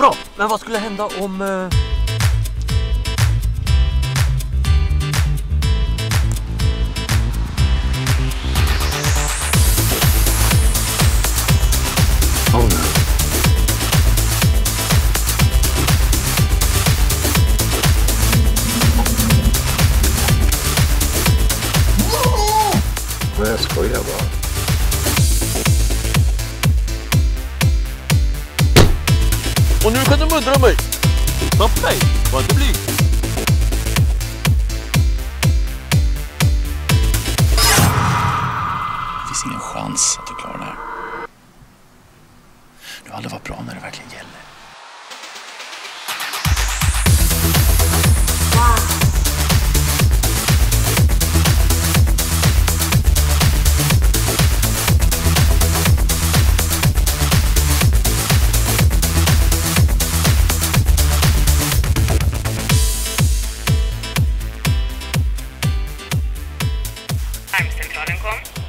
Bra, men vad skulle hända om... eh, Oh no. Nej, jag skojar bara. Och nu kan du muddra mig! Stopp dig! Var inte blyg! Det finns ingen chans att du klarar det här. Du har aldrig varit bra när det verkligen gäller. Sorgencom.